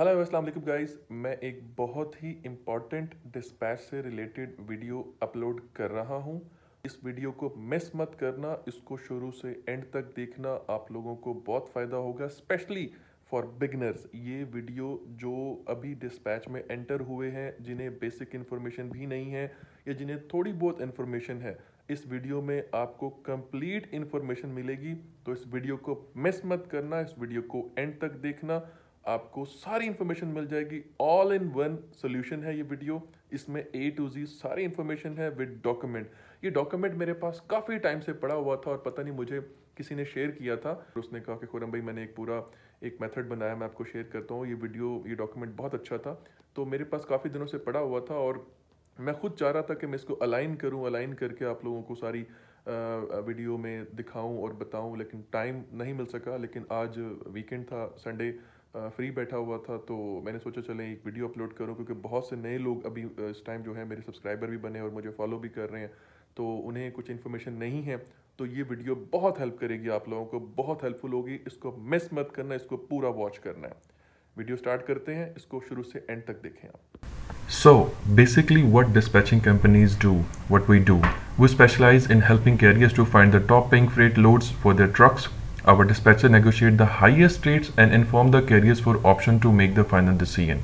Hello अस्सलाम वालेकुम guys मैं एक बहुत ही इंपॉर्टेंट डिस्पैच से रिलेटेड वीडियो अपलोड कर रहा हूँ। इस वीडियो को मिस मत करना, इसको शुरू से एंड तक देखना आप लोगों को बहुत फ़ायदा होगा स्पेशली फॉर बिगनर्स ये वीडियो जो अभी डिस्पैच में एंटर हुए हैं, जिन्हें बेसिक इन्फॉर्मेशन भी नहीं है, या जिन्हें थोड़ी बहुत इन्फॉर्मेशन है, इस वीडियो में आपको कंप्लीट इन्फॉर्मेशन मिलेगी। तो इस वीडियो को मिस मत करना, इस वीडियो को एंड तक देखना। आपको सारी इन्फॉर्मेशन मिल जाएगी। ऑल इन वन सोल्यूशन है ये वीडियो इसमें ए टू जी सारी इन्फॉर्मेशन है विद डॉक्यूमेंट ये डॉक्यूमेंट मेरे पास काफ़ी टाइम से पड़ा हुआ था और पता नहीं मुझे किसी ने शेयर किया था। उसने कहा कि खुरम भाई मैंने एक पूरा एक मेथड बनाया, मैं आपको शेयर करता हूँ। ये वीडियो ये डॉक्यूमेंट बहुत अच्छा था। तो मेरे पास काफ़ी दिनों से पड़ा हुआ था और मैं खुद चाह रहा था कि मैं इसको अलाइन करूँ अलाइन करके आप लोगों को सारी वीडियो में दिखाऊँ और बताऊँ, लेकिन टाइम नहीं मिल सका। लेकिन आज वीकेंड था संडे फ्री बैठा हुआ था तो मैंने सोचा चले एक वीडियो अपलोड करूँ, क्योंकि बहुत से नए लोग अभी इस टाइम जो है, मेरे सब्सक्राइबर भी बने और मुझे फॉलो भी कर रहे हैं तो उन्हें कुछ इन्फॉर्मेशन नहीं है तो ये वीडियो बहुत हेल्प करेगी आप लोगों को, बहुत हेल्पफुल होगी, इसको मिस मत करना, इसको पूरा वॉच करना है वीडियो स्टार्ट करते हैं, इसको शुरू से एंड तक देखें आप so basically what dispatching companies do what we do we specialize in helping carriers to find the top paying freight loads for their trucks. Our dispatcher negotiate the highest rates and inform the carriers for option to make the final decision.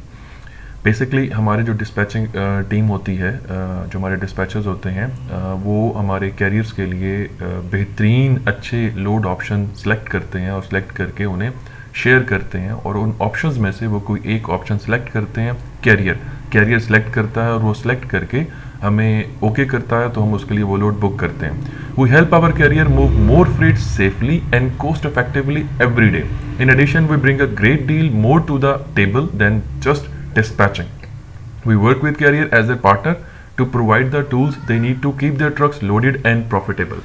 Basically हमारे जो dispatching team होती है जो हमारे dispatchers होते हैं वो हमारे कैरियर्स के लिए बेहतरीन अच्छे लोड ऑप्शन सेलेक्ट करते हैं और सेलेक्ट करके उन्हें शेयर करते हैं और उन ऑप्शंस में से वो कोई एक ऑप्शन सेलेक्ट करते हैं कैरियर कैरियर सेलेक्ट करता है और वो सेलेक्ट करके हमें ओके okay करता है तो हम उसके लिए वो लोड बुक करते हैं we help our carrier move more freight safely and cost effectively every day in addition we bring a great deal more to the table than just dispatching. We work with carrier as a partner to provide the tools they need to keep their trucks loaded and profitable.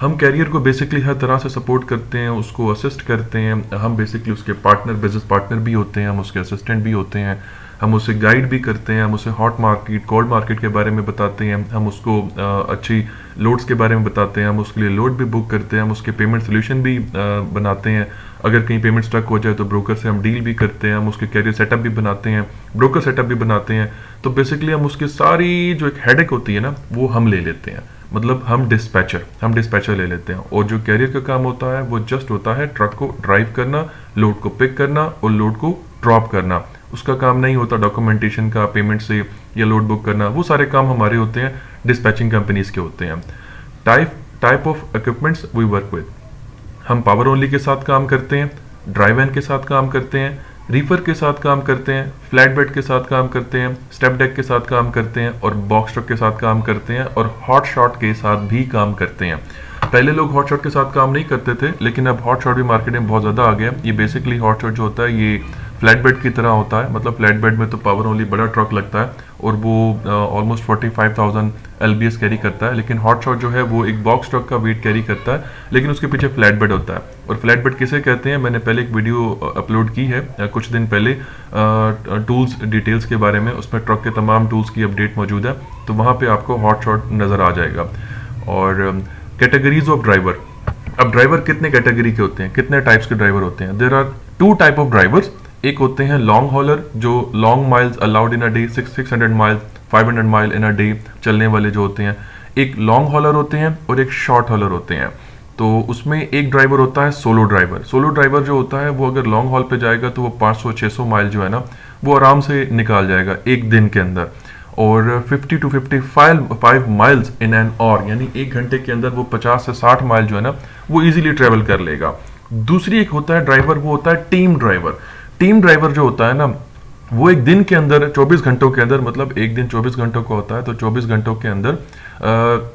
हम carrier को basically हर तरह से support करते हैं, उसको assist करते हैं हम बेसिकली उसके पार्टनर बिज़नेस पार्टनर भी होते हैं, हम उसके असिस्टेंट भी होते हैं हम उसे गाइड भी करते हैं, हम उसे हॉट मार्केट कोल्ड मार्केट के बारे में बताते हैं, हम उसको अच्छी लोड्स के बारे में बताते हैं, हम उसके लिए लोड भी बुक करते हैं, हम उसके पेमेंट सोल्यूशन भी बनाते हैं। अगर कहीं पेमेंट स्टक हो जाए तो ब्रोकर से हम डील भी करते हैं, हम उसके कैरियर सेटअप भी बनाते हैं ब्रोकर सेटअप भी बनाते हैं। तो बेसिकली हम उसकी सारी जो एक हेडेक होती है ना, वो हम ले लेते हैं। मतलब हम डिस्पैचर हम डिस्पैचर ले लेते हैं। और जो कैरियर का काम होता है, वो जस्ट होता है ट्रक को ड्राइव करना लोड को पिक करना और लोड को ड्रॉप करना। उसका काम नहीं होता डॉक्यूमेंटेशन का पेमेंट से या लोड बुक करना, वो सारे काम हमारे होते हैं डिस्पैचिंग कंपनीज़ के होते हैं। Type type of equipments we work with हम पावर ओनली के साथ काम करते हैं ड्राइव वैन के साथ काम करते हैं रीफर के साथ काम करते हैं फ्लैट बेड के साथ काम करते हैं स्टेप डेक के साथ काम करते हैं और बॉक्स ट्रक के साथ काम करते हैं और हॉट शॉट के साथ भी काम करते हैं। पहले लोग हॉट शॉट के साथ काम नहीं करते थे, लेकिन अब हॉट शॉट भी मार्केट में बहुत ज़्यादा आ गया ये बेसिकली हॉट शॉट जो होता है, ये फ्लैट बेड की तरह होता है। मतलब फ्लैट बेड में तो पावर ओनली बड़ा ट्रक लगता है और वो almost forty five thousand L B S carry करता है। लेकिन हॉट शॉट जो है वो एक बॉक्स ट्रक का वेट कैरी करता है, लेकिन उसके पीछे फ्लैट बेड होता है। और फ्लैट बेड किसे कहते हैं? मैंने पहले एक वीडियो अपलोड की है कुछ दिन पहले टूल्स डिटेल्स के बारे में। उसमें ट्रक के तमाम टूल्स की अपडेट मौजूद है तो वहाँ पर आपको हॉट शॉट नज़र आ जाएगा। और कैटेगरीज ऑफ़ ड्राइवर अब ड्राइवर कितने कैटेगरी के होते हैं? कितने टाइप्स के ड्राइवर होते हैं? There are two type of drivers एक होते हैं लॉन्ग हॉलर जो long miles allowed in a day six six hundred mile five hundred mile in a day चलने वाले जो होते हैं। एक लॉन्ग हॉलर होते हैं और एक शॉर्ट हॉलर होते हैं। तो उसमें एक ड्राइवर होता है सोलो ड्राइवर सोलो ड्राइवर जो होता है, वो अगर लॉन्ग हॉल पे जाएगा तो वो 500-600 माइल जो है ना, वो आराम से निकाल जाएगा एक दिन के अंदर। और 50 to 55 five miles in an hour यानी एक घंटे के अंदर वो 50 से 60 माइल जो है ना, वो इजीली ट्रेवल कर लेगा। दूसरी एक होता है ड्राइवर वो होता है टीम ड्राइवर टीम ड्राइवर जो होता है ना, वो एक दिन के अंदर 24 घंटों के अंदर मतलब एक दिन 24 घंटों का होता है तो 24 घंटों के अंदर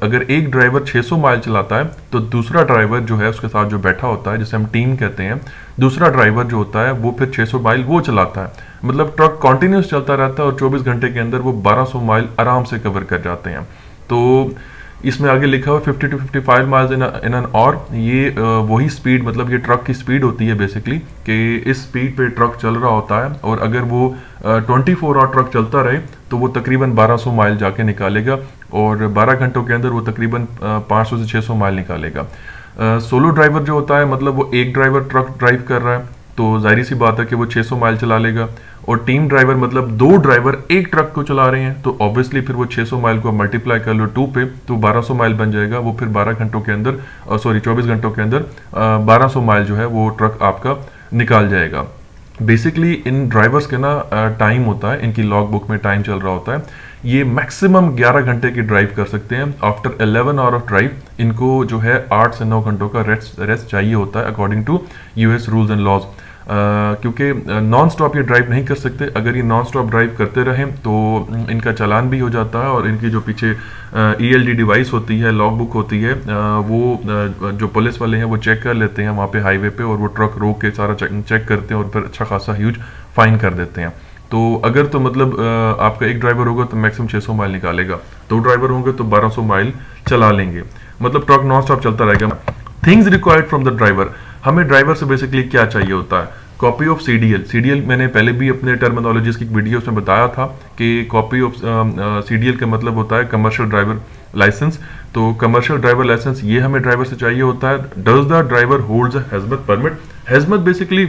अगर एक ड्राइवर 600 माइल चलाता है तो दूसरा ड्राइवर जो है, उसके साथ जो बैठा होता है, जिसे हम टीम कहते हैं, दूसरा ड्राइवर जो होता है, वो फिर 600 माइल वो चलाता है। मतलब ट्रक कॉन्टिन्यूस चलता रहता है और 24 घंटे के अंदर वो 1200 माइल आराम से कवर कर जाते हैं। तो इसमें आगे लिखा हुआ 50 to 55 five miles in in an hour ये वही स्पीड मतलब ये ट्रक की स्पीड होती है बेसिकली कि इस स्पीड पे ट्रक चल रहा होता है, और अगर वो ट्वेंटी फोर आवर ट्रक चलता रहे तो वो तकरीबन 1200 माइल जाके निकालेगा, और 12 घंटों के अंदर वो तकरीबन 500 से 600 माइल निकालेगा। सोलो ड्राइवर जो होता है मतलब वो एक ड्राइवर ट्रक ड्राइव कर रहा है तो ज़ाहिर सी बात है कि वो 600 माइल चला लेगा और टीम ड्राइवर मतलब दो ड्राइवर एक ट्रक को चला रहे हैं तो ऑब्वियसली फिर वो 600 माइल को मल्टीप्लाई कर लो टू पे तो 1200 माइल बन जाएगा, वो फिर 12 घंटों के अंदर सॉरी 24 घंटों के अंदर 1200 माइल जो है वो ट्रक आपका निकाल जाएगा। बेसिकली इन ड्राइवर्स के ना टाइम होता है, इनकी लॉग बुक में टाइम चल रहा होता है, ये मैक्सिमम 11 घंटे की ड्राइव कर सकते हैं। आफ्टर 11 आवर ऑफ़ ड्राइव इनको जो है 8 से 9 घंटों का रेस्ट रेस्ट चाहिए होता है according to US rules and laws क्योंकि नॉन स्टॉप ये ड्राइव नहीं कर सकते। अगर ये नॉन स्टॉप ड्राइव करते रहें तो इनका चालान भी हो जाता है और इनकी जो पीछे ई एल डिवाइस होती है लॉग बुक होती है वो जो पुलिस वाले हैं, वो चेक कर लेते हैं वहाँ पे हाईवे पे और वो ट्रक रोक के सारा चेक करते हैं और फिर अच्छा खासा ह्यूज फाइन कर देते हैं। तो अगर तो मतलब आपका एक ड्राइवर होगा तो मैक्सिमम 600 माइल निकालेगा। दो ड्राइवर होंगे तो 1200 माइल चला लेंगे। मतलब ट्रक नॉन स्टॉप चलता रहेगा। Things required from the driver हमें ड्राइवर से बेसिकली क्या चाहिए होता है? Copy of C D L C D L मैंने पहले भी अपने टर्मिनोलॉजीज की वीडियोस में बताया था कि copy of C D L का मतलब होता है कमर्शियल ड्राइवर लाइसेंस तो कमर्शियल ड्राइवर लाइसेंस ये हमें ड्राइवर से चाहिए होता है. Does the driver holds hazmat permit hazmat basically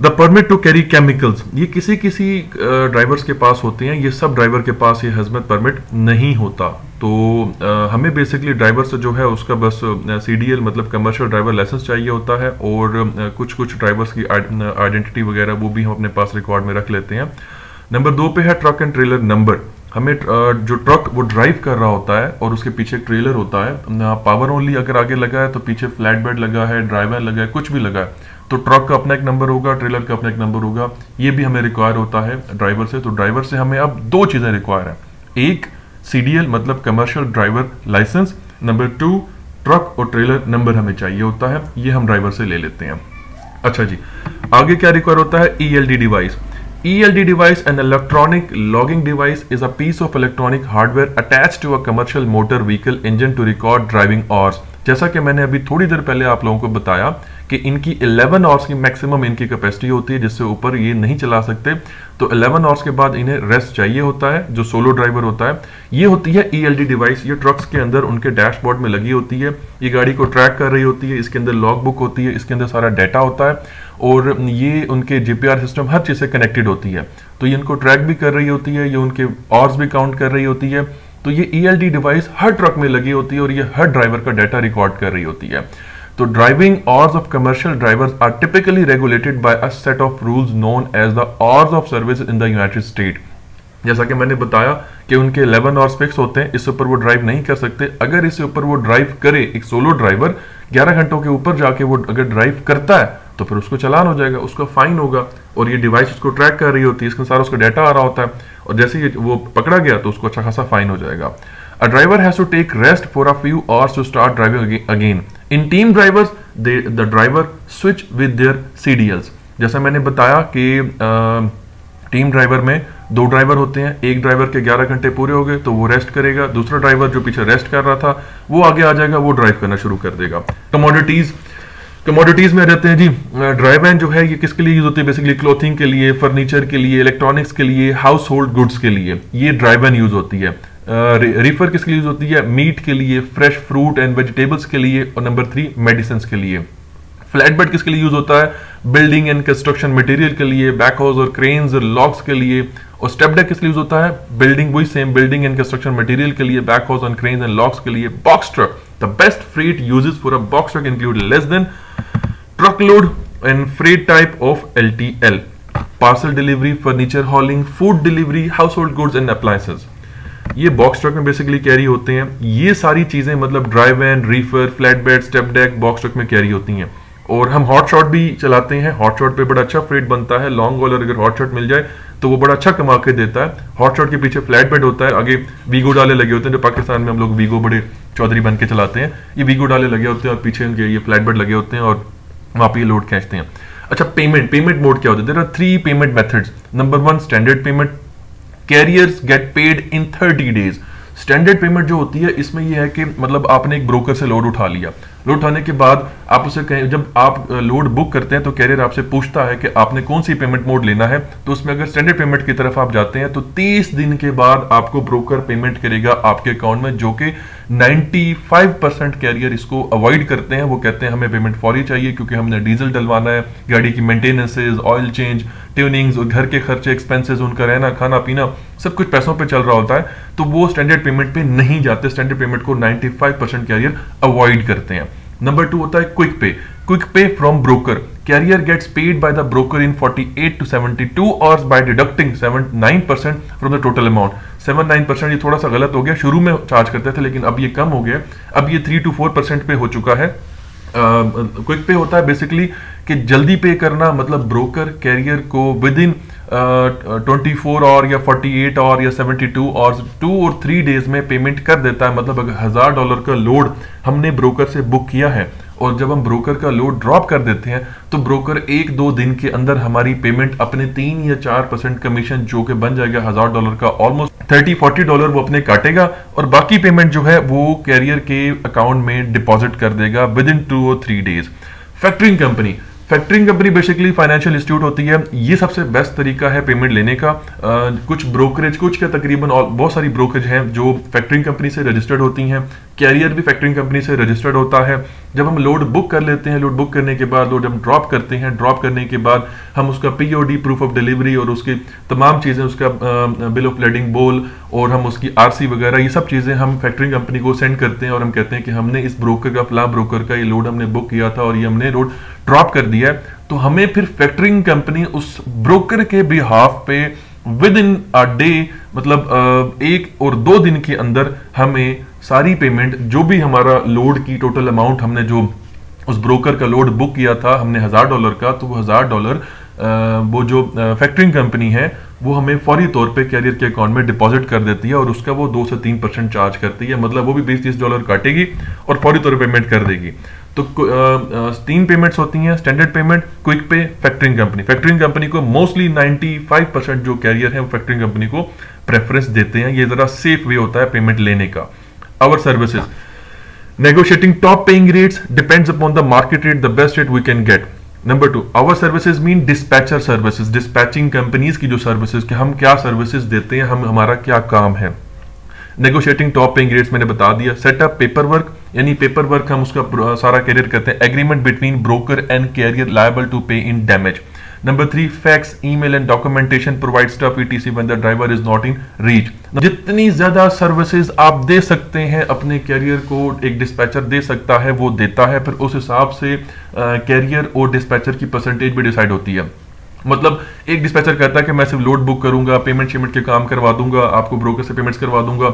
the permit to carry chemicals ये किसी किसी ड्राइवर्स के पास होते हैं, ये सब ड्राइवर के पास ये हजमत परमिट नहीं होता। तो हमें बेसिकली ड्राइवर से जो है उसका बस सी डी एल मतलब कमर्शियल ड्राइवर लाइसेंस चाहिए होता है और कुछ कुछ ड्राइवर्स की आइडेंटिटी वगैरह वो भी हम अपने पास रिकॉर्ड में रख लेते हैं। नंबर दो पे है ट्रक एंड ट्रेलर नंबर हमें जो ट्रक वो ड्राइव कर रहा होता है और उसके पीछे ट्रेलर होता है पावर ओनली अगर आगे लगा है तो पीछे फ्लैट बेड लगा है ड्राइवर लगा है, कुछ भी लगा है। तो ट्रक का अपना एक नंबर होगा ट्रेलर का अपना एक नंबर होगा। ये भी हमें रिक्वायर होता है ड्राइवर से। तो ड्राइवर से हमें अब दो चीज़ें रिक्वायर है। एक सीडीएल मतलब commercial driver license number two truck और ट्रेलर नंबर हमें चाहिए होता है। ये हम ड्राइवर से ले लेते हैं। अच्छा जी, आगे क्या रिक्वायर होता है? ELD device ELD device, an electronic logging device, is a piece of electronic hardware attached to a commercial motor vehicle engine to record driving hours जैसा कि मैंने अभी थोड़ी देर पहले आप लोगों को बताया कि इनकी 11 आवर्स की मैक्सिमम इनकी कैपेसिटी होती है, जिससे ऊपर ये नहीं चला सकते। तो 11 आवर्स के बाद इन्हें रेस्ट चाहिए होता है, जो सोलो ड्राइवर होता है। ये होती है ई e डिवाइस ये ट्रक्स के अंदर उनके डैशबोर्ड में लगी होती है। ये गाड़ी को ट्रैक कर रही होती है, इसके अंदर लॉग बुक होती है, इसके अंदर सारा डाटा होता है। और ये उनके जीपीआर सिस्टम हर चीज़ से कनेक्टेड होती है। तो ये इनको ट्रैक भी कर रही होती है, ये उनके आवर्स भी काउंट कर रही होती है। तो ये ई e डिवाइस हर ट्रक में लगी होती है और ये हर ड्राइवर का डाटा रिकॉर्ड कर रही होती है। तो driving hours of commercial drivers are typically regulated by a set of rules known as the hours of service in the United State जैसा कि मैंने बताया कि उनके 11 आवर्स फिक्स होते हैं इससे ऊपर वो ड्राइव नहीं कर सकते। अगर इससे ऊपर वो ड्राइव करे एक सोलो ड्राइवर 11 घंटों के ऊपर जाके वो अगर ड्राइव करता है तो फिर उसको चलान हो जाएगा, उसका फाइन होगा और ये डिवाइस उसको ट्रैक कर रही होती है, इसके अनुसार उसका डाटा आ रहा होता है। और जैसे ही वो पकड़ा गया तो उसको अच्छा खासा फाइन हो जाएगा driver has to take rest for a few hours to start driving again. In team drivers, they, the driver switch with their CDLs. जैसा मैंने बताया कि टीम ड्राइवर में दो ड्राइवर होते हैं एक ड्राइवर के 11 घंटे पूरे हो गए तो वो रेस्ट करेगा दूसरा ड्राइवर जो पीछे रेस्ट कर रहा था वो आगे आ जाएगा वो ड्राइव करना शुरू कर देगा कमोडिटीज कमोडिटीज में रहते हैं जी। ड्राइव वैन जो है, ये किसके लिए यूज़ होती है? बेसिकली क्लोथिंग के लिए फर्नीचर के लिए इलेक्ट्रॉनिक्स के लिए हाउस होल्ड गुड्स के लिए ये ड्राइव वैन यूज़ होती है। रिफर किसके लिए यूज़ होती है? मीट के लिए फ्रेश फ्रूट एंड वेजिटेबल्स के लिए और नंबर थ्री मेडिसिन के लिए। फ्लैट बेड किसके लिए यूज़ होता है? बिल्डिंग एंड कंस्ट्रक्शन मटेरियल के लिए बैक हाउस और क्रेन्स और लॉक्स के लिए और स्टेप डेक किस लिए यूज़ होता है? बिल्डिंग वही same building and construction material के लिए backhoes and cranes and logs के लिए। Box truck the best freight uses for a box truck include less than truckload and freight type of LTL, parcel delivery, furniture hauling, food delivery, household goods and appliances. ये box truck में basically carry होते हैं ये सारी चीज़ें मतलब drive van reefer flatbed step deck box truck में carry होती हैं और हम हॉट शॉट भी चलाते हैं। हॉट शॉट पे बड़ा अच्छा फ्रेट बनता है। लॉन्ग वॉलर अगर हॉट शॉट मिल जाए तो वो बड़ा अच्छा कमा के देता है। हॉट शॉट के पीछे फ्लैट बेड होता है। आगे वीगो डाले लगे होते हैं, जो पाकिस्तान में हम लोग वीगो बड़े चौधरी बन के चलाते हैं। ये वीगो डाले लगे होते हैं और पीछे उनके ये फ्लैट बेड लगे होते हैं और वहाँ पे लोड खींचते हैं। अच्छा पेमेंट पेमेंट मोड क्या होता है? There are three payment methods number one standard payment carriers get paid in thirty days standard payment जो होती है, इसमें यह है कि मतलब आपने एक ब्रोकर से लोड उठा लिया। लोड उठाने के बाद आप उसे कहें, जब आप लोड बुक करते हैं तो कैरियर आपसे पूछता है कि आपने कौन सी पेमेंट मोड लेना है तो उसमें अगर स्टैंडर्ड पेमेंट की तरफ़ आप जाते हैं तो 30 दिन के बाद आपको ब्रोकर पेमेंट करेगा आपके अकाउंट में, जो कि 95 परसेंट कैरियर इसको अवॉइड करते हैं। वो कहते हैं, हमें पेमेंट फौरी चाहिए क्योंकि हमने डीजल डलवाना है, गाड़ी की मेंटेनेंसेज ऑयल चेंज ट्यूनिंग्स और घर के खर्चे एक्सपेंसेस उनका रहना, खाना, पीना, सब कुछ पैसों पे चल रहा होता है। तो वो स्टैंडर्ड पेमेंट पे नहीं जाते। स्टैंडर्ड पेमेंट को 95 परसेंट कैरियर अवॉइड करते हैं। नंबर टू होता है quick pay quick pay from broker carrier gets paid by the broker in 48 to 72 hours by deducting 79 percent from the total amount 79 percent ये थोड़ा सा गलत हो गया। शुरू में चार्ज करते थे लेकिन अब ये कम हो गया। अब ये 3 टू 4 परसेंट पे हो चुका है। क्विक uh, पे होता है बेसिकली कि जल्दी पे करना मतलब ब्रोकर कैरियर को विद इन ट्वेंटी फोर और या फोर्टी एट और या सेवेंटी टू और टू और थ्री डेज़ में पेमेंट कर देता है। मतलब अगर हज़ार डॉलर का लोड हमने ब्रोकर से बुक किया है और जब हम ब्रोकर का लोड ड्रॉप कर देते हैं तो ब्रोकर एक दो दिन के अंदर हमारी पेमेंट अपने तीन या चार परसेंट कमीशन जो कि बन जाएगा हज़ार डॉलर का ऑलमोस्ट थर्टी फोर्टी डॉलर वो अपने काटेगा और बाकी पेमेंट जो है वो कैरियर के अकाउंट में डिपॉजिट कर देगा विद इन टू और three days factoring company factoring company basically financial institute होती है। ये सबसे बेस्ट तरीका है पेमेंट लेने का। आ, कुछ ब्रोकरेज कुछ क्या तकरीबन बहुत सारी ब्रोकरेज हैं जो फैक्टरिंग कंपनी से रजिस्टर्ड होती हैं। कैरियर भी फैक्टरिंग कंपनी से रजिस्टर्ड होता है। जब हम लोड बुक कर लेते हैं लोड बुक करने के बाद लोड हम ड्रॉप करते हैं ड्रॉप करने के बाद हम उसका पीओडी प्रूफ ऑफ़ डिलीवरी और उसकी तमाम चीज़ें, उसका बिल ऑफ़ लेडिंग बोल और हम उसकी आरसी वगैरह, ये सब चीज़ें हम फैक्टरिंग कंपनी को सेंड करते हैं और हम कहते हैं कि हमने इस ब्रोकर का, फला ब्रोकर का ये लोड हमने बुक किया था और ये हमने लोड ड्रॉप कर दिया है। तो हमें फिर फैक्टरिंग कंपनी उस ब्रोकर के बिहाफ पे विद इन अ डे मतलब एक और दो दिन के अंदर हमें सारी पेमेंट जो भी हमारा लोड की टोटल अमाउंट हमने जो उस ब्रोकर का लोड बुक किया था, हमने हज़ार डॉलर का तो वो हज़ार डॉलर वो जो फैक्टरिंग कंपनी है, वो हमें फौरी तौर पे कैरियर के अकाउंट में डिपॉजिट कर देती है और उसका वो दो से तीन परसेंट चार्ज करती है। मतलब वो भी बीस तीस डॉलर काटेगी और फौरी तौर पर पेमेंट कर देगी। तो तीन पेमेंट्स होती हैं standard payment quick pay factoring company factoring company को मोस्टली 95 परसेंट जो कैरियर है, वो फैक्टरिंग कंपनी को प्रेफरेंस देते हैं। ये जरा सेफ़ वे होता है पेमेंट लेने का। Our services negotiating top paying rates depends upon the market rate the best rate we can get number two our services mean dispatcher services dispatching companies की जो सर्विसेज़ कि हम क्या सर्विसेज़ देते हैं, हम, हमारा क्या काम है। नेगोशिएटिंग टॉप पेइंग रेट्स मैंने बता दिया। सेटअप पेपर वर्क यानी पेपर वर्क हम उसका सारा कैरियर करते हैं। Agreement between broker and carrier liable to pay in damage Number three, fax, email and documentation provide stuff etc when the driver is not in reach. जितनी ज़्यादा services आप दे सकते हैं अपने कैरियर को एक डिस्पैचर दे सकता है वो देता है फिर उस हिसाब से कैरियर और डिस्पैचर की परसेंटेज भी डिसाइड होती है। मतलब एक डिस्पैचर कहता है कि मैं सिर्फ़ लोड बुक करूँगा पेमेंट शेमेंट के काम करवा दूँगा, आपको ब्रोकर से पेमेंट्स करवा दूँगा।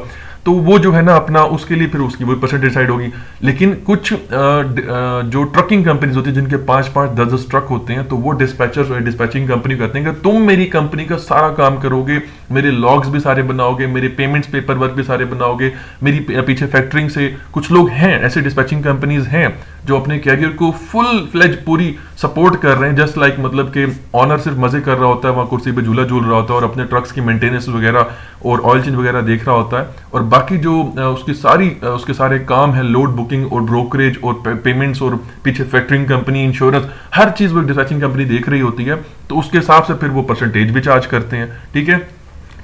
तो वो जो है ना अपना, उसके लिए फिर उसकी वो परसेंट डिसाइड होगी। लेकिन कुछ जो ट्रकिंग कंपनीज़ होती है, जिनके पाँच पाँच दस दस ट्रक होते हैं तो वो डिस्पैचर्स और डिस्पैचिंग कंपनी कहते हैं कि तुम मेरी कंपनी का सारा काम करोगे, मेरे लॉग्स भी सारे बनाओगे, मेरे पेमेंट्स पेपर वर्क भी सारे बनाओगे, मेरी पीछे फैक्टरिंग से कुछ लोग हैं, ऐसे डिस्पैचिंग कंपनीज़ हैं जो अपने कैरियर को फुल फ्लेज पूरी सपोर्ट कर रहे हैं जस्ट लाइक like, मतलब कि ऑनर सिर्फ़ मज़े कर रहा होता है वहाँ कुर्सी पे झूला झूल रहा होता है और अपने ट्रक्स की मेंटेनेंस वगैरह और ऑयल चेंज वगैरह देख रहा होता है। और बाकी जो उसकी सारी उसके सारे काम है लोड बुकिंग और ब्रोकरेज और पेमेंट्स और पीछे फैक्टरिंग कंपनी इंश्योरेंस हर चीज़ वो डिस्पैचिंग कंपनी देख रही होती है तो उसके हिसाब से फिर वो परसेंटेज भी चार्ज करते हैं ठीक है?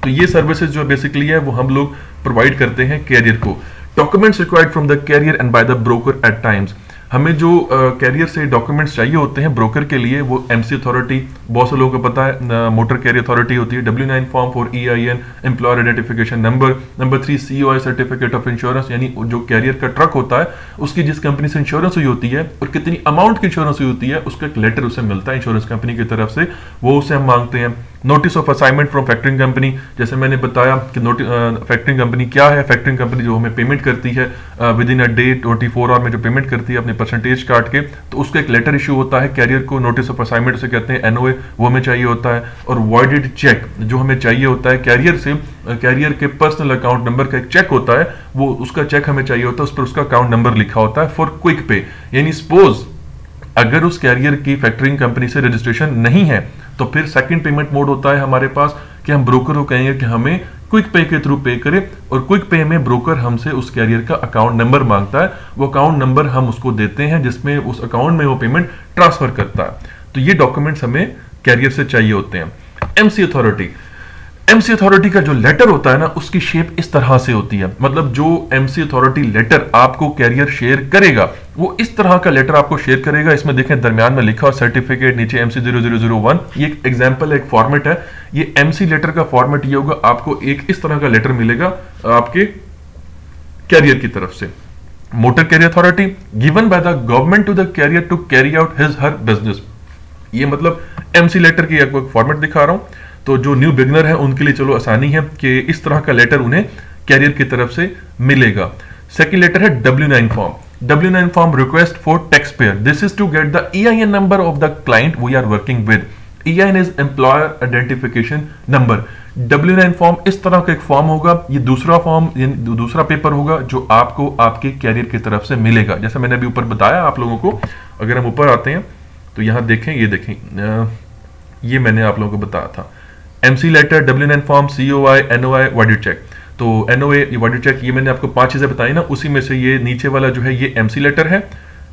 तो ये सर्विसेज़ जो बेसिकली है वो हम लोग प्रोवाइड करते हैं कैरियर को। Documents required from the carrier and by the broker at times हमें जो कैरियर से डॉक्यूमेंट्स चाहिए होते हैं ब्रोकर के लिए, वो एमसी अथॉरिटी बहुत से लोगों को पता है मोटर कैरियर अथॉरिटी होती है W nine form for E I N employer identification number number three C O I certificate of insurance यानी जो कैरियर का ट्रक होता है, उसकी जिस कंपनी से इंश्योरेंस हुई होती है, और कितनी अमाउंट की इंश्योरेंस हुई होती है, उसका एक लेटर उसे मिलता है इंश्योरेंस कंपनी की तरफ़ से, वो उसे हम मांगते हैं। Notice of assignment from factoring company जैसे मैंने बताया कि फैक्टरिंग कंपनी क्या है? फैक्टरिंग कंपनी जो हमें पेमेंट करती है within a day twenty four hour में जो पेमेंट करती है अपने परसेंटेज काट के तो उसका एक लेटर इशू होता है। कैरियर को नोटिस ऑफ़ असाइनमेंट से कहते हैं एनओए वो हमें चाहिए होता है। और वॉइडेड चेक जो हमें चाहिए होता है कैरियर से कैरियर के पर्सनल अकाउंट नंबर का एक चेक होता है, वो उसका चेक हमें चाहिए होता है, उस पर उसका अकाउंट नंबर लिखा होता है फॉर क्विक पे यानी सपोज़ अगर उस कैरियर की फैक्टरिंग कंपनी से रजिस्ट्रेशन नहीं है तो फिर सेकंड पेमेंट मोड होता है हमारे पास कि हम ब्रोकर को कहेंगे कि हमें क्विक पे के थ्रू पे करे और क्विक पे में ब्रोकर हमसे उस कैरियर का अकाउंट नंबर माँगता है। वो अकाउंट नंबर हम उसको देते हैं जिसमें उस अकाउंट में वो पेमेंट ट्रांसफ़र करता है। तो ये डॉक्यूमेंट्स हमें कैरियर से चाहिए होते हैं। एमसी अथॉरिटी एमसी अथॉरिटी का जो लेटर होता है ना, उसकी शेप इस तरह से होती है। मतलब जो एमसी अथॉरिटी लेटर आपको कैरियर शेयर करेगा, वो इस तरह का लेटर आपको शेयर करेगा। इसमें देखें, दरमियान में लिखा सर्टिफिकेट नीचे MC zero zero zero one ये एक एग्ज़ाम्पल एक फॉर्मेट है। ये एमसी लेटर का फॉर्मेट ये होगा, आपको एक इस तरह का लेटर मिलेगा आपके कैरियर की तरफ़ से। Motor carrier authority given by the government to the carrier to carry out his her business ये मतलब एमसी लेटर की फॉर्मेट दिखा रहा हूँ। तो जो न्यू बिगनर है, उनके लिए चलो आसानी है कि इस तरह का लेटर उन्हें कैरियर की तरफ़ से मिलेगा। सेकेंड लेटर है W nine form W nine form request for taxpayer this is to get the E I N number of the client we are working with E I N is employer identification number W nine form इस तरह का एक form होगा। ये दूसरा form दूसरा paper होगा जो आपको आपके कैरियर की तरफ़ से मिलेगा। जैसे मैंने अभी ऊपर बताया आप लोगों को, अगर हम ऊपर आते हैं तो यहाँ देखें, ये देखें ये मैंने आप लोगों को बताया था। MC letter W N form C O I N O I voided check तो N O A voided check ये मैंने आपको पाँच चीज़ें बताई ना, उसी में से ये नीचे वाला जो है, ये एमसी लेटर है।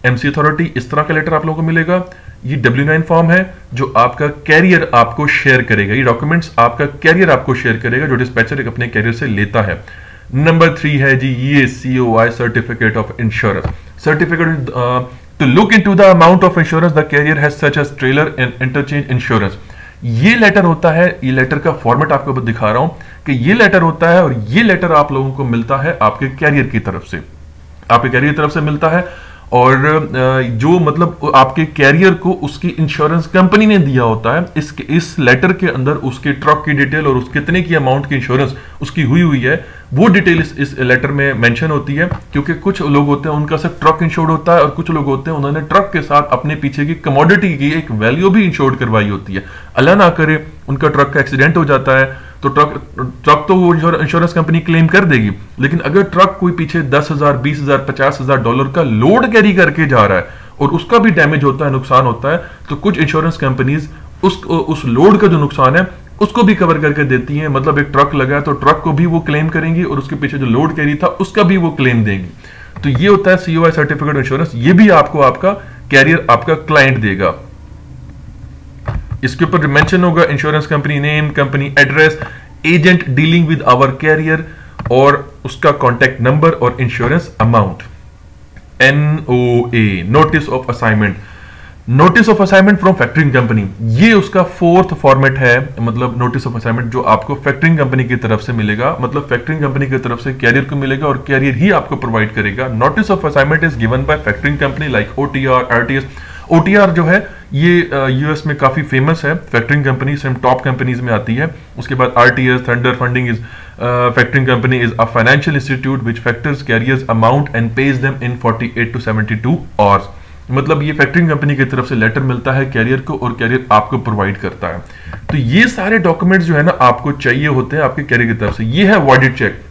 एमसी अथॉरिटी इस तरह का लेटर आप लोगों को मिलेगा। ये डब्ल्यू नाइन फॉर्म है, जो आपका कैरियर आपको शेयर करेगा। ये डॉक्यूमेंट्स आपका कैरियर आपको शेयर करेगा, जो डिस्पैचर अपने कैरियर से लेता है। नंबर थ्री है जी, ये C O I certificate of insurance certificate to look into the amount of insurance the carrier has such as trailer and interchange insurance ये लेटर होता है, ये लेटर का फॉर्मेट आपको दिखा रहा हूँ कि ये लेटर होता है और ये लेटर आप लोगों को मिलता है आपके कैरियर की तरफ़ से। आपके कैरियर की तरफ़ से मिलता है और जो मतलब आपके कैरियर को उसकी इंश्योरेंस कंपनी ने दिया होता है इस इस लेटर के अंदर उसके ट्रक की डिटेल और उस कितने की अमाउंट की इंश्योरेंस उसकी हुई हुई है वो डिटेल इस, इस लेटर में मेंशन होती है क्योंकि कुछ लोग होते हैं उनका सिर्फ़ ट्रक इंश्योर्ड होता है और कुछ लोग होते हैं उन्होंने ट्रक के साथ अपने पीछे की कमोडिटी की एक वैल्यू भी इंश्योर्ड करवाई होती है। अल्लाह ना करे उनका ट्रक का एक्सीडेंट हो जाता है तो ट्रक ट्रक तो वो इंश्योरेंस कंपनी क्लेम कर देगी, लेकिन अगर ट्रक कोई पीछे दस हज़ार, बीस हज़ार, पचास हज़ार डॉलर का लोड कैरी करके जा रहा है और उसका भी डैमेज होता है, नुकसान होता है तो कुछ इंश्योरेंस कंपनीज़ उस उस लोड का जो नुकसान है, उसको भी कवर करके देती हैं। मतलब एक ट्रक लगा है तो ट्रक को भी वो क्लेम करेंगी और उसके पीछे जो लोड कैरी था, उसका भी वो क्लेम देंगी। तो ये होता है सीओआई सर्टिफिकेट इंश्योरेंस ये भी आपको आपका कैरियर आपका क्लाइंट देगा। इसके ऊपर मेंशन होगा insurance company name company address agent dealing with our carrier और उसका कॉन्टेक्ट नंबर और insurance amount NOA notice of assignment notice of assignment from factoring company ये उसका फोर्थ फॉर्मेट है मतलब नोटिस ऑफ़ असाइनमेंट जो आपको फैक्टरिंग कंपनी की तरफ़ से मिलेगा मतलब फैक्टरिंग कंपनी की तरफ़ से कैरियर को मिलेगा और कैरियर ही आपको प्रोवाइड करेगा. Notice of assignment is given by factoring company like OTR RTS OTR जो है, ये यूएस में काफ़ी फ़ेमस है factoring company same top companies में आती है। उसके बाद RTS thunder funding is factoring company is a financial institute which factors carriers amount and pays them in 48 to 72 hours मतलब ये फैक्टरिंग कंपनी की तरफ़ से लेटर मिलता है कैरियर को और कैरियर आपको प्रोवाइड करता है। तो ये सारे डॉक्यूमेंट्स जो है ना, आपको चाहिए होते हैं आपके कैरियर की तरफ़ से। ये है वॉडिट चेक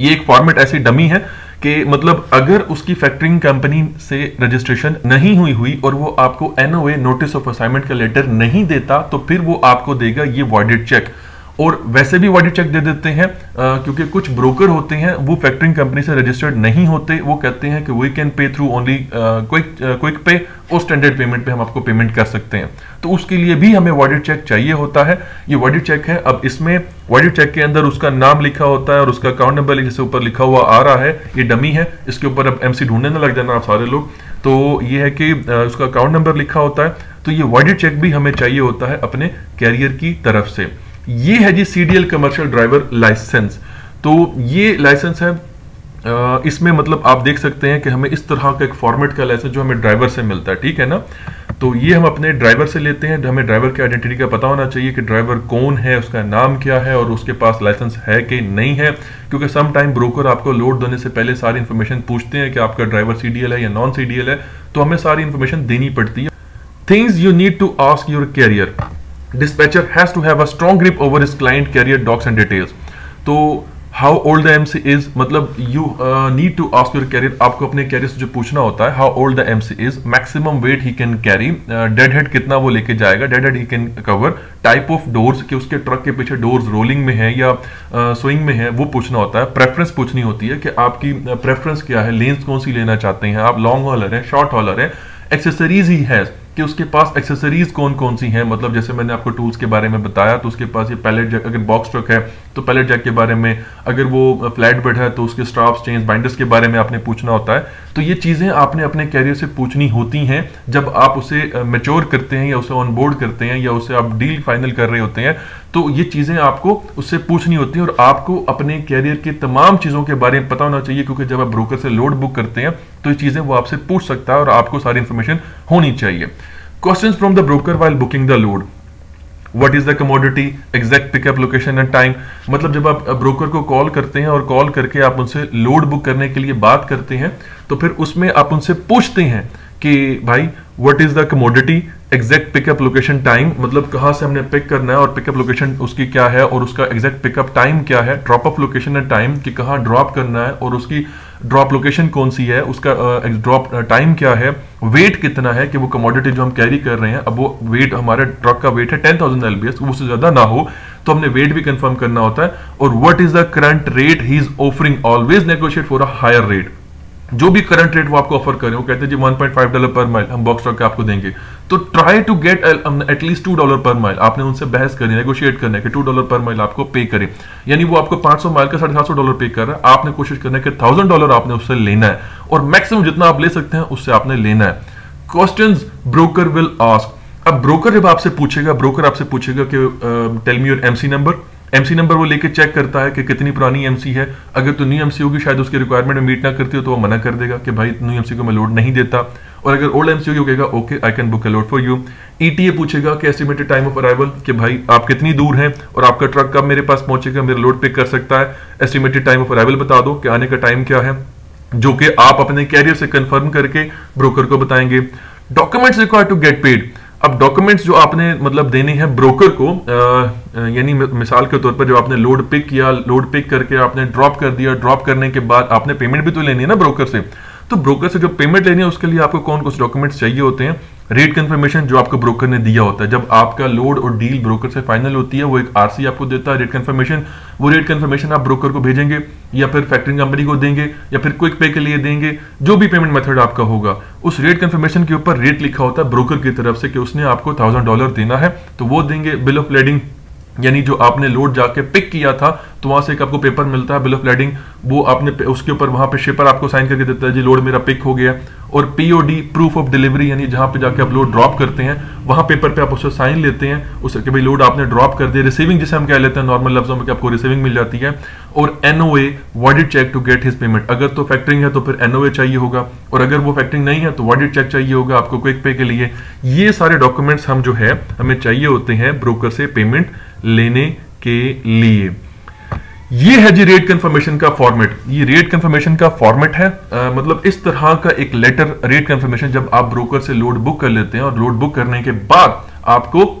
ये एक फॉर्मेट ऐसी डमी है कि मतलब अगर उसकी फैक्टरिंग कंपनी से रजिस्ट्रेशन नहीं हुई हुई और वो आपको एनओए नोटिस ऑफ़ असाइनमेंट का लेटर नहीं देता तो फिर वो आपको देगा ये वॉइडेड चेक और वैसे भी वॉडिट चेक दे देते हैं आ, क्योंकि कुछ ब्रोकर होते हैं वो फैक्टरिंग कंपनी से रजिस्टर्ड नहीं होते वो कहते हैं कि we can pay through only quick quick pay और स्टैंडर्ड पेमेंट पे हम आपको पेमेंट कर सकते हैं। तो उसके लिए भी हमें वॉडिट चेक चाहिए होता है। ये वॉडिट चेक है अब इसमें वॉडिट चेक के अंदर उसका नाम लिखा होता है और उसका अकाउंट नंबर जैसे ऊपर लिखा हुआ आ रहा है ये डमी है। इसके ऊपर अब एमसी ढूँढने लग जाना आप सारे लोग। तो ये है कि उसका अकाउंट नंबर लिखा होता है। तो ये वॉडिट चेक भी हमें चाहिए होता है अपने कैरियर की तरफ़ से। ये है जी सीडीएल कमर्शियल ड्राइवर लाइसेंस तो ये लाइसेंस है इसमें मतलब आप देख सकते हैं कि हमें इस तरह का एक फॉर्मेट का लाइसेंस जो हमें ड्राइवर से मिलता है, ठीक है ना? तो ये हम अपने ड्राइवर से लेते हैं, हमें ड्राइवर की आइडेंटिटी का पता होना चाहिए कि ड्राइवर कौन है, उसका नाम क्या है और उसके पास लाइसेंस है कि नहीं है। क्योंकि सम टाइम ब्रोकर आपको लोड देने से पहले सारी इन्फॉर्मेशन पूछते हैं कि आपका ड्राइवर सीडीएल है या नॉन सीडीएल है तो हमें सारी इन्फॉर्मेशन देनी पड़ती है। Things you need to ask your carrier dispatcher has to have a strong grip over his client career docs and details. तो how old the M C is मतलब you need to ask your carrier आपको अपने career से जो पूछना होता है how old the M C is maximum weight he can carry deadhead कितना वो लेके जाएगा deadhead he can cover type of doors कि उसके ट्रक के पीछे डोर्स रोलिंग में है या स्विंग uh, में है वो पूछना होता है। प्रेफरेंस पूछनी होती है कि आपकी प्रेफरेंस uh, क्या है लेंस कौन सी लेना चाहते हैं आप लॉन्ग हॉलर हैं शॉर्ट हॉलर है एक्सेसरीज ही है कि उसके पास एक्सेसरीज कौन कौन सी हैं? मतलब जैसे मैंने आपको टूल्स के बारे में बताया तो उसके पास ये पैलेट अगर बॉक्स ट्रक है तो पैलेट जैक के बारे में, अगर वो फ्लैट बेड है तो उसके स्ट्राफ्स चेंज बाइंडर्स के बारे में आपने पूछना होता है तो ये चीज़ें आपने अपने कैरियर से पूछनी होती हैं, जब आप उसे मेच्योर करते हैं या उसे ऑन बोर्ड करते हैं या उसे आप डील फाइनल कर रहे होते हैं तो ये चीज़ें आपको उससे पूछनी होती है और आपको अपने कैरियर के तमाम चीज़ों के बारे में पता होना चाहिए, क्योंकि जब आप ब्रोकर से लोड बुक करते हैं तो ये चीज़ें वो आपसे पूछ सकता है और आपको सारी इन्फॉर्मेशन होनी चाहिए question from the broker while booking the load. What is the commodity exact pickup location and time मतलब जब आप ब्रोकर को कॉल करते हैं और कॉल करके आप उनसे लोड बुक करने के लिए बात करते हैं तो फिर उसमें आप उनसे पूछते हैं कि, भाई what is the commodity exact pickup location time मतलब कहाँ से हमने पिक करना है और पिकअप लोकेशन उसकी क्या है और उसका एग्जैक्ट पिकअप टाइम क्या है drop off location and time कि कहाँ ड्रॉप करना है और उसकी ड्रॉप लोकेशन कौन सी है, उसका ड्रॉप टाइम क्या है वेट कितना है कि वो कमोडिटी जो हम कैरी कर रहे हैं, अब वो वेट हमारे ट्रक का वेट है टेन थाउज़ेंड एलबीएस उससे ज़्यादा ना हो तो हमने वेट भी कंफर्म करना होता है, और what is the current rate he is offering always negotiate for a higher rate जो भी करंट रेट वो आपको ऑफ़र करें वो कहते हैं जी 1.5 डॉलर पर माइल हम बॉक्स ट्रक आपको देंगे। तो try to get at least two dollar per mile आपने उनसे बहस करी नेगोशिएट करना है कि टू डॉलर पर माइल आपको पे करें। यानी वो आपको 500 माइल का साढ़े सात डॉलर पे कर रहा है। आपने कोशिश करना है कि थाउज़ेंड डॉलर आपने उससे लेना है। और मैक्सिमम जितना आप ले सकते हैं, उससे आपने लेना है। क्वेश्चन ब्रोकर विल आस्क अब ब्रोकर जब आपसे पूछेगा ब्रोकर आपसे पूछेगा कि tell me your MC number MC number वो लेके चेक करता है कि कितनी पुरानी एमसी है। अगर तो न्यू एमसी होगी, शायद उसकी रिक्वायरमेंट में मीट ना करती हो तो वो मना कर देगा कि भाई न्यू एमसी को मैं लोड नहीं देता। और अगर ओल्ड एमसी होगी कहेगा okay I can book a load for you ETA पूछेगा कि एस्टिमेटेड टाइम ऑफ़ अराइवल कि भाई, आप कितनी दूर हैं और आपका ट्रक कब मेरे पास पहुंचेगा, मेरा लोड पिक कर सकता है। एस्टिमेटेड टाइम ऑफ़ अराइवल बता दो कि आने का टाइम क्या है, जो कि आप अपने कैरियर से कंफर्म करके ब्रोकर को बताएँगे। Documents require to get paid अब डॉक्यूमेंट्स जो आपने मतलब देने हैं ब्रोकर को यानी मिसाल के तौर पर जब आपने लोड पिक किया लोड पिक करके आपने ड्रॉप कर दिया ड्रॉप करने के बाद आपने पेमेंट भी तो लेनी है ना ब्रोकर से? तो ब्रोकर से जो पेमेंट लेनी है, उसके लिए आपको कौन से डॉक्यूमेंट्स चाहिए होते हैं? रेट कंफर्मेशन जो आपको ब्रोकर ने दिया होता है, जब आपका लोड और डील ब्रोकर से फाइनल होती है, वो एक आरसी आपको देता है रेट कंफर्मेशन वो रेट कंफर्मेशन आप ब्रोकर को भेजेंगे, या फिर फैक्ट्री कंपनी को देंगे, या फिर क्विक पे के लिए देंगे, जो भी पेमेंट मेथड आपका होगा, उस रेट कंफर्मेशन के ऊपर रेट लिखा होता है ब्रोकर की तरफ़ से कि उसने आपको थाउज़ेंड डॉलर देना है तो वो देंगे बिल ऑफ़ लेडिंग यानी जो आपने लोड जाके पिक किया था तो वहाँ से एक आपको पेपर मिलता है बिल ऑफ़ लेडिंग वो आपने उसके ऊपर वहाँ पे शिपर आपको साइन करके देता है, जी लोड मेरा पिक हो गया। और पीओडी प्रूफ ऑफ़ डिलीवरी यानी जहाँ पे जाके आप लोड ड्रॉप करते हैं, वहाँ पेपर पे आप उससे साइन लेते हैं उससे कि भाई लोड आपने ड्रॉप कर दिया। रिसीविंग जिसे हम कह लेते हैं नॉर्मल लफ्जों में कि आपको रिसीविंग मिल जाती है। और NOA voided check to get his payment अगर तो फैक्टरिंग है तो फिर एनओए चाहिए होगा। और अगर वो फैक्टरिंग नहीं है तो वॉडिड चेक चाहिए होगा आपको क्विक पे के लिए। ये सारे डॉक्यूमेंट्स हम जो है, हमें चाहिए होते हैं ब्रोकर से पेमेंट लेने के लिए। ये है जी रेट कंफर्मेशन का फॉर्मेट ये रेट कंफर्मेशन का फॉर्मेट है। आ, मतलब इस तरह का एक लेटर रेट कंफर्मेशन जब आप ब्रोकर से लोड बुक कर लेते हैं और लोड बुक करने के बाद आपको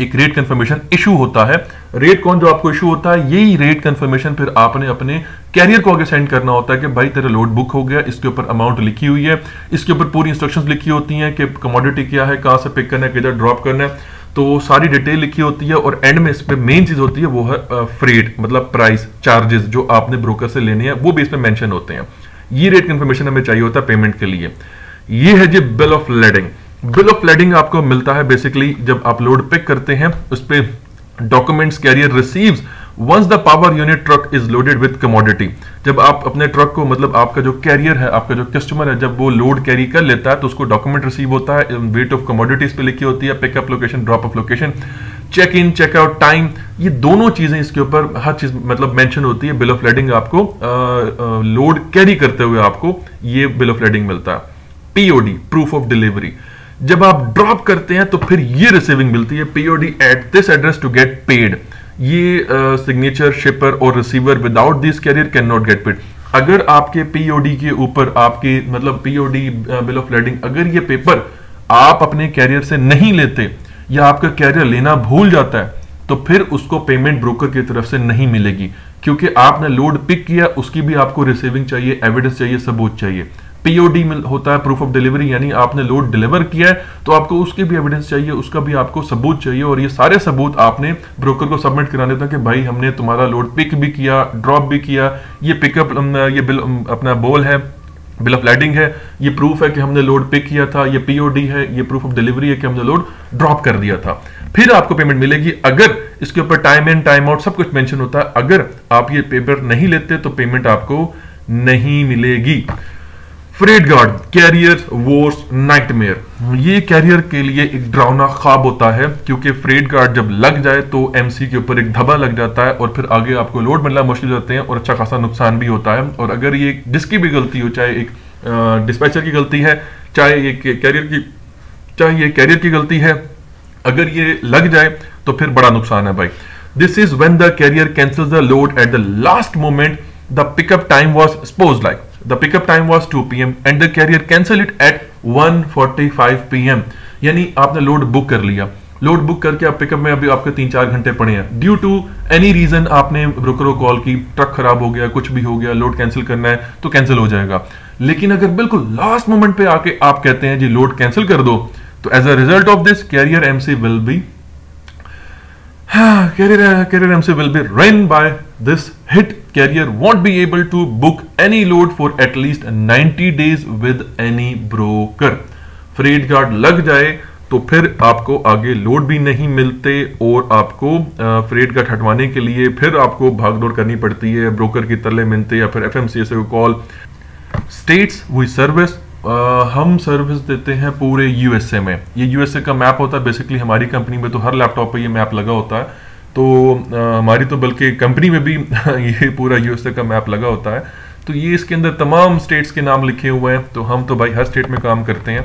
एक रेट कंफर्मेशन इशू होता है। रेट कौन जो आपको इशू होता है? यही रेट कंफर्मेशन फिर आपने अपने कैरियर को आगे सेंड करना होता है कि भाई तेरा लोड बुक हो गया इसके ऊपर अमाउंट लिखी हुई है। इसके ऊपर पूरी इंस्ट्रक्शंस लिखी होती हैं कि कमोडिटी क्या है कहाँ से पिक करना है किधर ड्रॉप करना है। तो सारी डिटेल लिखी होती है और एंड में इस पे मेन चीज़ होती है, वो है फ्रेट मतलब प्राइस चार्जेस जो आपने ब्रोकर से लेने हैं, वो भी इसमें मेंशन होते हैं। ये रेट कंफर्मेशन हमें चाहिए होता है पेमेंट के लिए। ये है जी bill of lading bill of lading आपको मिलता है बेसिकली जब आप लोड पिक करते हैं, उस पर documents carrier receives once the power unit truck is loaded with commodity जब आप अपने ट्रक को मतलब आपका जो कैरियर है, आपका जो कस्टमर है, जब वो लोड कैरी कर लेता है तो उसको डॉक्यूमेंट रिसीव होता है वेट ऑफ़ कमोडिटीज पे लिखी होती है pickup location drop off location check in check out time ये दोनों चीज़ें इसके ऊपर हर चीज़ मतलब मेंशन होती है बिल ऑफ़ लेडिंग आपको लोड कैरी करते हुए आपको ये बिल ऑफ़ लेडिंग मिलता है। पीओडी प्रूफ ऑफ़ डिलीवरी जब आप ड्रॉप करते हैं तो फिर ये रिसीविंग मिलती है। POD at this address to get paid ये सिग्नेचर शिपर और receiver without this carrier cannot get paid अगर आपके पीओडी के ऊपर आपके मतलब पीओडी बिल ऑफ़ लेडिंग अगर ये पेपर आप अपने कैरियर से नहीं लेते या आपका कैरियर लेना भूल जाता है तो फिर उसको पेमेंट ब्रोकर की तरफ़ से नहीं मिलेगी। क्योंकि आपने लोड पिक किया, उसकी भी आपको रिसीविंग चाहिए एविडेंस चाहिए, सबूत चाहिए। पीओडी होता है प्रूफ ऑफ़ डिलीवरी यानी आपने लोड डिलीवर किया है तो आपको उसके भी एविडेंस चाहिए, उसका भी आपको सबूत चाहिए, और ये सारे सबूत आपने ब्रोकर को सबमिट कराने देता कि भाई हमने तुम्हारा लोड पिक भी किया ड्रॉप भी किया, ये पिकअप ये बिल अपना बोल है बिल ऑफ़ लाइटिंग है, ये प्रूफ है कि हमने लोड पिक किया था, ये पीओडी है, ये प्रूफ ऑफ़ डिलीवरी है कि हमने लोड ड्रॉप कर दिया था। फिर आपको पेमेंट मिलेगी, अगर इसके ऊपर टाइम इन टाइम आउट सब कुछ मेंशन होता है अगर आप ये पेपर नहीं लेते तो पेमेंट आपको नहीं मिलेगी। Freight guard carrier worse nightmare ये कैरियर के लिए एक ड्राउना ख्वाब होता है, क्योंकि फ्रेड गार्ड जब लग जाए तो एमसी के ऊपर एक धब्बा लग जाता है और फिर आगे आपको लोड मिलना मुश्किल होते हैं और अच्छा खासा नुकसान भी होता है। और अगर ये जिसकी भी गलती हो, चाहे एक डिस्पैचर की गलती है, चाहे ये कैरियर की, चाहे ये कैरियर की गलती है, अगर ये लग जाए तो फिर बड़ा नुकसान है भाई। This is when the carrier cancel the load at the last moment the pickup time was suppose like The pickup time was 2 pm and the carrier cancel it at 1:45 pm. यानी आपने लोड बुक कर लिया। Load book करके आप pickup में अभी आपके तीन चार घंटे पड़े हैं। ड्यू टू एनी रीजन आपने ब्रोकर कॉल की ट्रक खराब हो गया कुछ भी हो गया लोड कैंसिल करना है तो कैंसिल हो जाएगा। लेकिन अगर बिल्कुल लास्ट मोमेंट पे आके आप कहते हैं जी लोड कैंसिल कर दो तो as a result of this carrier MC will be carrier, carrier MC will be run by this hit carrier won't be able to book any load for at least 90 days with any broker. Freight guard लग जाए तो फिर आपको आगे load भी नहीं मिलते और आपको फ्रेड गार्ड हटवाने के लिए फिर आपको भागदौड़ करनी पड़ती है ब्रोकर की तले मिलते या फिर F M C S call states हुई सर्विस हम सर्विस देते हैं पूरे यूएसए में। ये यूएसए का मैप होता है बेसिकली हमारी कंपनी में तो हर लैपटॉप पे ये मैप लगा होता है। तो हमारी तो बल्कि कंपनी में भी ये पूरा यूएसए का मैप लगा होता है। तो ये इसके अंदर तमाम स्टेट्स के नाम लिखे हुए हैं। तो हम तो भाई हर स्टेट में काम करते हैं।